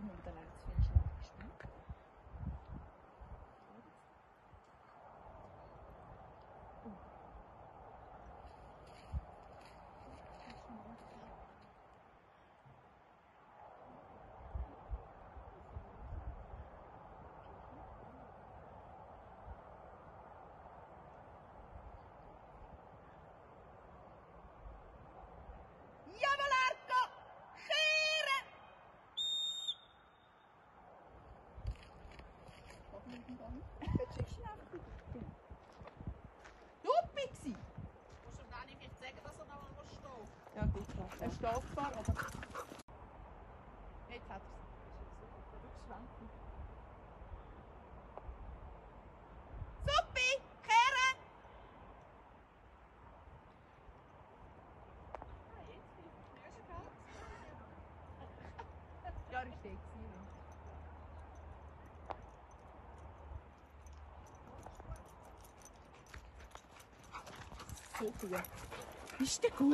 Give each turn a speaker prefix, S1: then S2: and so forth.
S1: Muito 戚 Ich bin schon schlafen. Du Pixi! Du
S2: musst ihm da nicht sagen, dass er da mal steht.
S1: Ja gut, klar. Er ist strafbar, aber... So gut. Ist der gut?